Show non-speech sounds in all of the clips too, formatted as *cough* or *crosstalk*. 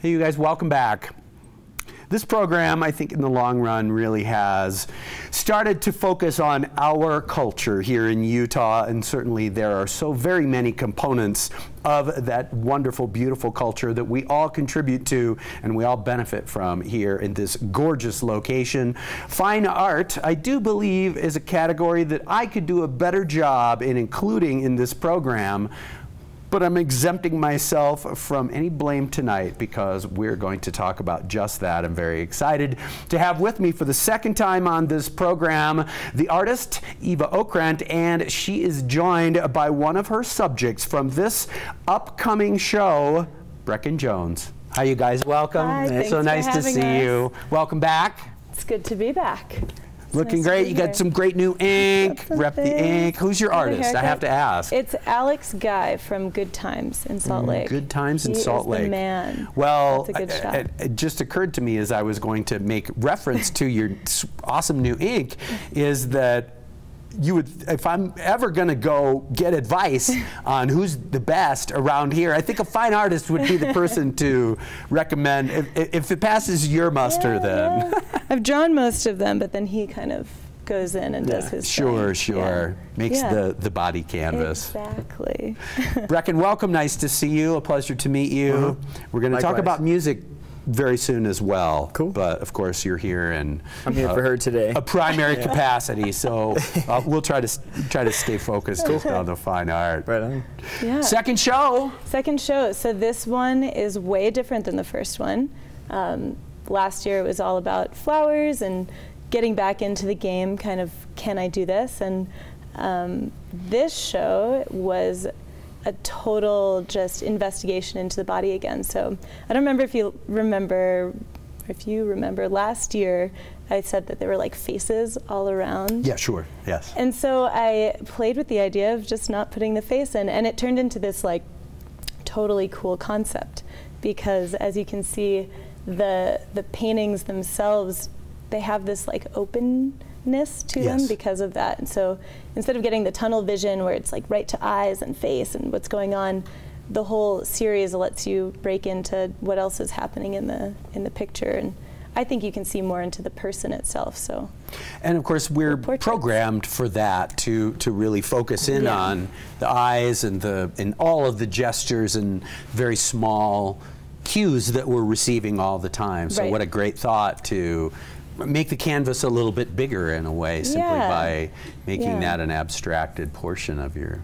Hey, you guys, welcome back. This program, I think, in the long run, really has started to focus on our culture here in Utah, and certainly there are so very many components of that wonderful, beautiful culture that we all contribute to and we all benefit from here in this gorgeous location. Fine art, I do believe, is a category that I could do a better job in including in this program but I'm exempting myself from any blame tonight because we're going to talk about just that. I'm very excited to have with me for the second time on this program the artist Eva Okrent, and she is joined by one of her subjects from this upcoming show, Brecken Jones. Hi, you guys. Welcome. Hi, it's so nice to see us. you. Welcome back. It's good to be back. Looking nice great. You got some great new ink. Rep the ink. Who's your artist? I have to ask. It's Alex Guy from Good Times in Salt Lake. Mm, Good times in He Salt Lake. Man. Well, good I- shot. It, it just occurred to me as I was going to make reference to your awesome new ink, *laughs* is that you would, if I'm ever going to go get advice *laughs* on who's the best around here, I think a fine artist would be the person to *laughs* recommend. If, if it passes your muster, Yeah, then. yeah. *laughs* I've drawn most of them, but then he kind of goes in and does Yeah, his Sure, thing. sure. Yeah. Makes Yeah. the, the body canvas. Exactly. Brecken, welcome. Nice to see you. A pleasure to meet you. Uh-huh. We're going to talk about music very soon as well. Cool. But of course, you're here and I'm here for her today. a primary capacity, so *laughs* uh, we'll try to try to stay focused just on the fine art. Right on. yeah. Second show. Second show. So this one is way different than the first one. Um, last year it was all about flowers and getting back into the game. Kind of, can I do this? And um, this show was a total just investigation into the body again. So I don't remember if you remember, if you remember last year, I said that there were like faces all around. Yeah, sure. Yes. And so I played with the idea of just not putting the face in, and it turned into this like totally cool concept because, as you can see, the the paintings themselves they have this like openness to them because of that. And so instead of getting the tunnel vision where it's like right to eyes and face and what's going on, the whole series lets you break into what else is happening in the in the picture and. I think you can see more into the person itself. So And of course, we're programmed for that to to really focus in Yeah. on the eyes and the and all of the gestures and very small cues that we're receiving all the time. So Right. what a great thought to make the canvas a little bit bigger in a way simply Yeah. by making Yeah. that an abstracted portion of your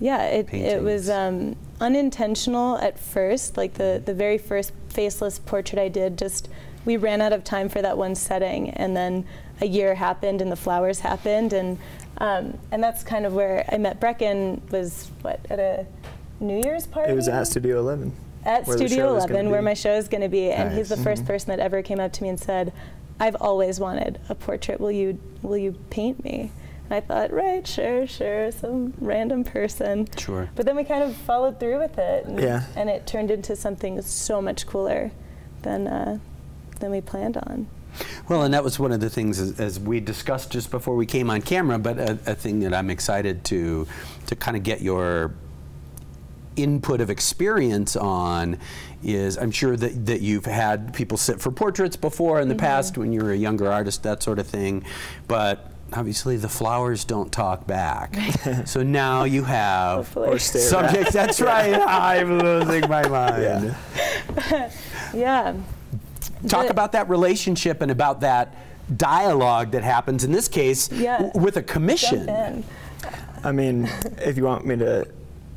Yeah, it, it was um, unintentional at first. Like the, the very first faceless portrait I did, just we ran out of time for that one setting, and then a year happened, and the flowers happened, and um, and that's kind of where I met Brecken. Was what at a New Year's party? It was at Studio 11. at Studio show is gonna 11, where my show is going to be, and he's the Nice. 1st person that ever came up to me and said, "I've always wanted a portrait. Will you will you paint me?" And I thought, right, sure, sure, some random person. Sure. But then we kind of followed through with it, and, Yeah. and it turned into something so much cooler than uh, than we planned on. Well, and that was one of the things as, as we discussed just before we came on camera, but a, a thing that I'm excited to to kind of get your input of experience on is I'm sure that, that you've had people sit for portraits before in the mm-hmm. past when you were a younger artist, that sort of thing, but obviously the flowers don't talk back. *laughs* so now you have Hopefully. Or stare subjects. That's right. I'm losing my *laughs* mind. Yeah. *laughs* Yeah. Talk The- about that relationship and about that dialogue that happens in this case Yeah. w- with a commission. I mean, if you want me to,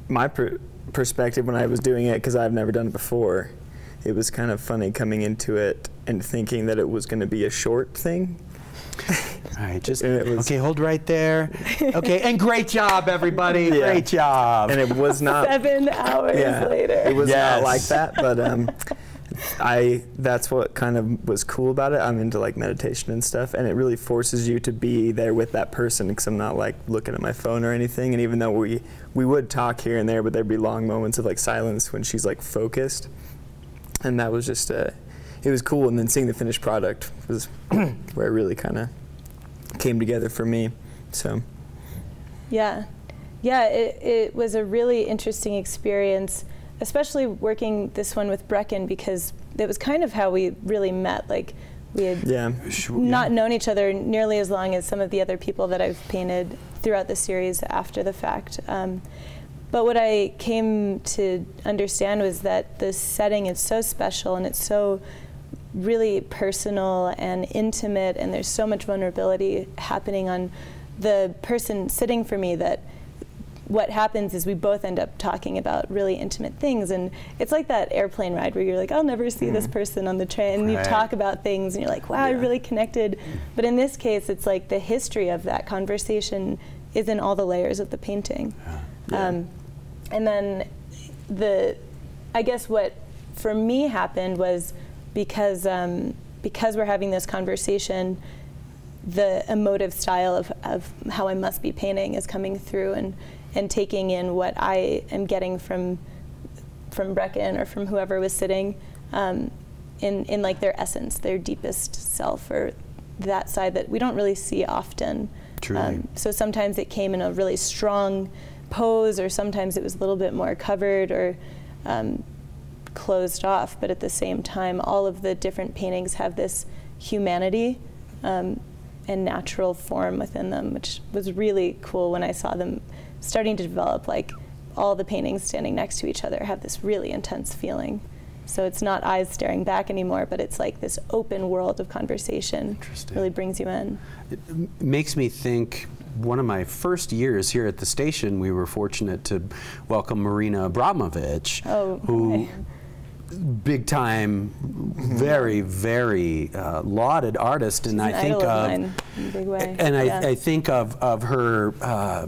my per- perspective when I was doing it, because I've never done it before, it was kind of funny coming into it and thinking that it was going to be a short thing. All right, just it was- okay. Hold right there. Okay, and great job, everybody. Yeah. Great job. And it was not. Seven hours yeah, later. It was Yes. not like that, but um, I that's what kind of was cool about it. I'm into like meditation and stuff, and it really forces you to be there with that person because I'm not like looking at my phone or anything. And even though we we would talk here and there, but there'd be long moments of like silence when she's like focused, and that was just uh, it was cool. And then seeing the finished product was *coughs* where it really kind of came together for me. So Yeah. Yeah, it, it was a really interesting experience especially working this one with Brecken because it was kind of how we really met. Like we had Yeah. Not yeah. known each other nearly as long as some of the other people that I've painted throughout the series after the fact. Um, but what I came to understand was that the setting is so special and it's so really personal and intimate, and there's so much vulnerability happening on the person sitting for me that what happens is we both end up talking about really intimate things. And it's like that airplane ride where you're like i'll never see this person on the train. And you talk about things and you're like wow i Yeah. really connected. But in this case it's like the history of that conversation is in all the layers of the painting. Yeah. um, and then the i guess what for me happened was because um, because we're having this conversation the emotive style of, of how I must be painting is coming through. And, and taking in what I am getting from from Brecken or from whoever was sitting um, in, in like their essence, their deepest self or that side that we don't really see often. Truly. so sometimes it came in a really strong pose or sometimes it was a little bit more covered or um, closed off, but at the same time, all of the different paintings have this humanity um, and natural form within them, which was really cool when I saw them starting to develop. Like all the paintings standing next to each other have this really intense feeling. So it's not eyes staring back anymore, but it's like this open world of conversation. Interesting. Really brings you in. It m- makes me think one of my first years here at the station, we were fortunate to welcome Marina Abramovich, Oh, who hi. big time, very, very uh, lauded artist, and She's I think of of, mine in a big way. and I, Yeah. I think of of her. Uh,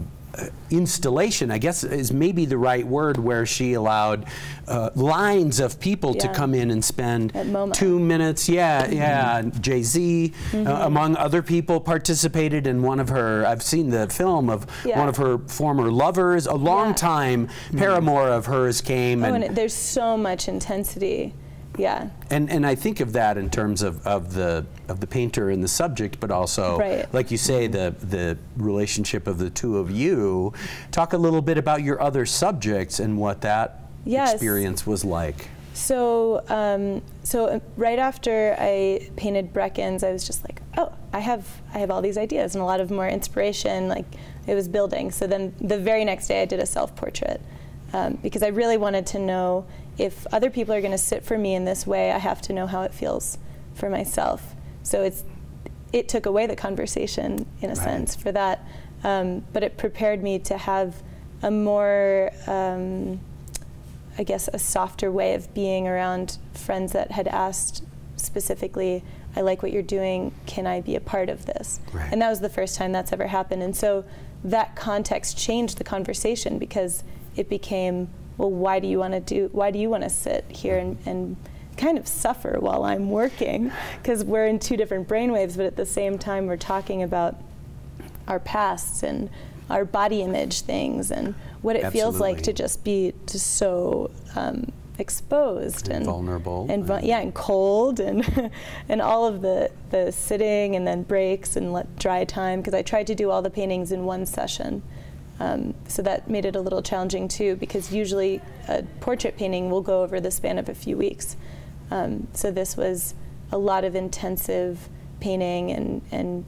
installation, I guess, is maybe the right word, where she allowed uh, lines of people to come in and spend two minutes. Yeah, yeah. Jay Z, uh, Mm-hmm. among other people, participated in one of her. I've seen the film of Yeah. one of her former lovers. A long Yeah. time paramour of hers came, Oh, and and it, there's so much intensity. Yeah. and, and I think of that in terms of, of the of the painter and the subject, but also, Right. like you say, the the relationship of the two of you. Talk a little bit about your other subjects and what that Yes. experience was like. So, um, so uh, right after I painted Brecken's, I was just like, oh, I have, I have all these ideas and a lot of more inspiration. Like it was building. So then the very next day, I did a self-portrait um, because I really wanted to know if other people are going to sit for me in this way. I have to know how it feels for myself. So it's, it took away the conversation in a Right. sense for that, um, but it prepared me to have a more. Um, I guess, a softer way of being around friends that had asked specifically, I like what you're doing, can I be a part of this? Right. And that was the first time that's ever happened. And so that context changed the conversation because it became, well, why do you want to do, why do you want to sit here and, and kind of suffer while I'm working? *laughs* Because we're in two different brainwaves, but at the same time, we're talking about our pasts and our body image things and what it feels like to just be just so um, exposed And and, vulnerable and, and- yeah and cold and *laughs* and all of the the sitting and then breaks and let dry time because I tried to do all the paintings in one session um, so that made it a little challenging too because usually a portrait painting will go over the span of a few weeks um, so this was a lot of intensive painting and and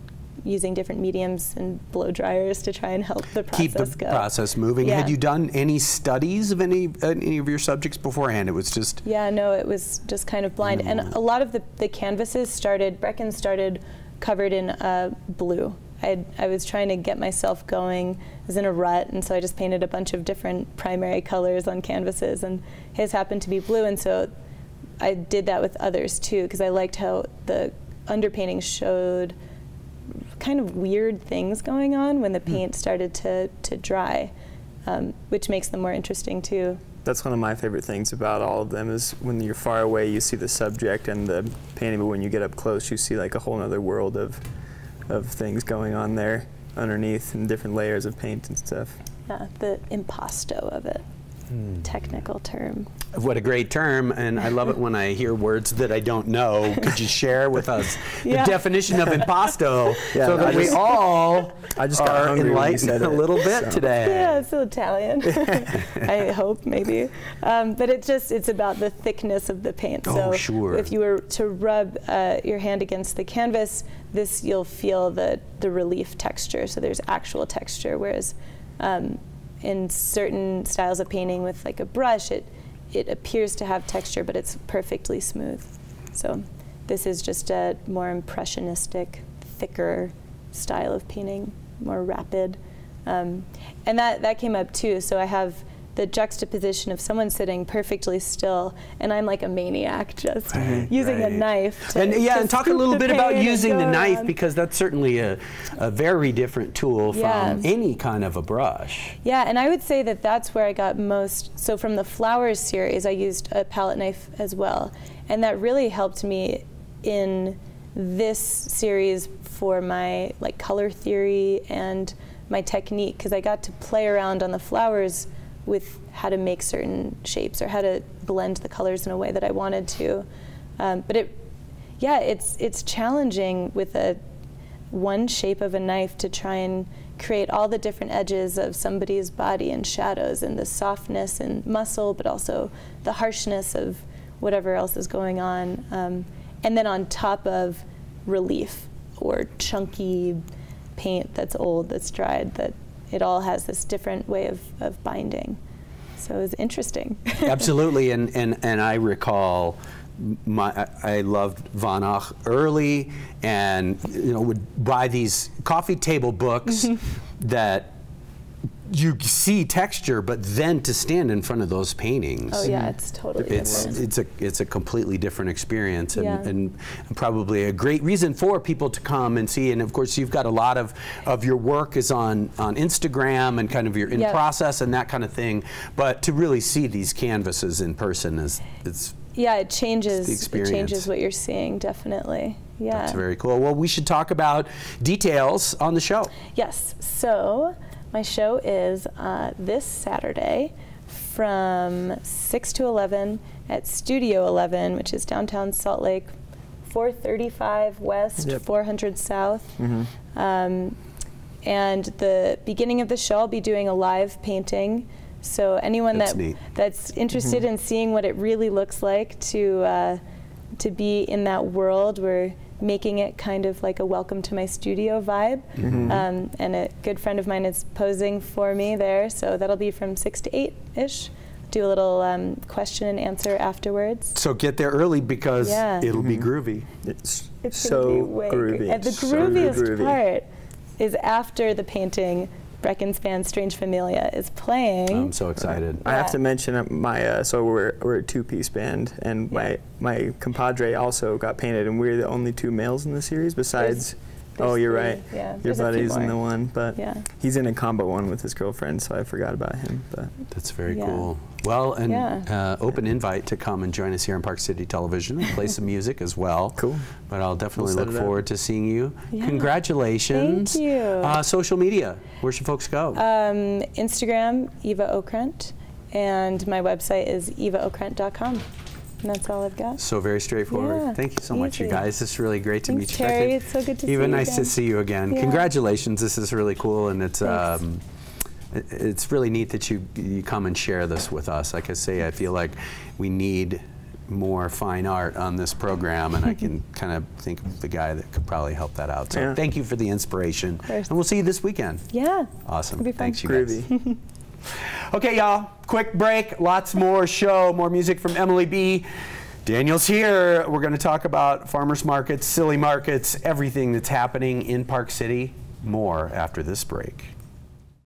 using different mediums and blow dryers to try and help the process Keep the go. process moving. Yeah. Had you done any studies of any uh, any of your subjects beforehand? It was just Yeah, no, it was just kind of blind. And a lot of the, the canvases started, Brecken started covered in uh, blue. I, I was trying to get myself going. I was in a rut, and so I just painted a bunch of different primary colors on canvases, and his happened to be blue, and so I did that with others too, because I liked how the underpainting showed kind of weird things going on when the paint started to, to dry, um, which makes them more interesting too. That's one of my favorite things about all of them is when you're far away, you see the subject and the painting, but when you get up close, you see like a whole other world of, of things going on there underneath and different layers of paint and stuff. Yeah, the impasto of it. Technical term. What a great term, and I love it when I hear words that I don't know. Could you share with us Yeah. the definition of impasto Yeah, so that I we just- all I just got are hungry enlightened said a little bit so. today? Yeah, it's Italian. *laughs* I hope maybe, um, but it's just it's about the thickness of the paint. Oh, so sure. if you were to rub uh, your hand against the canvas, this you'll feel the the relief texture. So there's actual texture, whereas um, in certain styles of painting with like a brush, it it appears to have texture, but it's perfectly smooth. So this is just a more impressionistic, thicker style of painting, more rapid. Um, and that, that came up too. So I have the juxtaposition of someone sitting perfectly still, and I'm like a maniac just Right, using right. a knife. To And yeah, and talk a little bit about using the knife around. because that's certainly a, a very different tool from any kind of a brush. Yeah, and I would say that that's where I got most. So from the flowers series, I used a palette knife as well, and that really helped me in this series for my like color theory and my technique because I got to play around on the flowers with how to make certain shapes or how to blend the colors in a way that I wanted to. Um, but it, yeah, it's it's challenging with a one shape of a knife to try and create all the different edges of somebody's body and shadows and the softness and muscle, but also the harshness of whatever else is going on. Um, and then on top of relief or chunky paint that's old, that's dried, that it all has this different way of, of binding. So it was interesting. *laughs* Absolutely, and, and, and I recall my, I loved Van Gogh early and you know would buy these coffee table books *laughs* that you see texture, but then to stand in front of those paintings. oh yeah, it's totally It's different. it's a it's a completely different experience and, Yeah. and probably a great reason for people to come and see. And of course, you've got a lot of of your work is on on Instagram and kind of your in Yep. process and that kind of thing. But to really see these canvases in person is it's Yeah, it changes. It experience. changes what you're seeing, definitely. Yeah. that's very cool. Well, we should talk about details on the show. Yes. So my show is uh, this Saturday from 6 to 11 at Studio 11, which is downtown Salt Lake, 435 West, Yep. 400 South. Um, and the beginning of the show, I'll be doing a live painting. So anyone That's that neat. that's interested in seeing what it really looks like to uh, to be in that world, we're making it kind of like a welcome to my studio vibe. Um, and a good friend of mine is posing for me there, so that'll be from six to eight ish. Do a little um, question and answer afterwards. So get there early because Yeah. it'll be groovy. It's, It's so be groovy. And the so grooviest groovy. part is after the painting, Brecken's band Strange Familia is playing. I'm so excited. I have to mention uh, my uh, so we're we're a two piece band and my my compadre also got painted and we're the only two males in the series besides oh you're three, right yeah, your there's buddy's in the one but Yeah. he's in a combo one with his girlfriend so I forgot about him but That's very Yeah. cool. Well, and Yeah. uh, open invite to come and join us here on Park City Television and play some music as well. *laughs* Cool. But I'll definitely We'll look set up. forward to seeing you. Yeah. Congratulations. Thank you. Uh, social media, where should folks go? Um, Instagram, Eva Okrent, and my website is evaokrent.com. And that's all I've got. so very straightforward. yeah, Thank you so much, you easy. guys. It's really great to Thanks, meet you. Terry. It's so good to see you. Even you nice to see you again. Yeah. Congratulations. This is really cool, and it's. Um, it's really neat that you you come and share this with us. Like I say, I feel like we need more fine art on this program, and I can *laughs* kind of think of the guy that could probably help that out. So Yeah. thank you for the inspiration, and we'll see you this weekend. Yeah. Awesome. It'll be fun. Thanks, you guys. *laughs* Okay, y'all. Quick break. Lots more show, more music from Emily B. Daniel's here. We're going to talk about farmers markets, silly markets, everything that's happening in Park City. More after this break.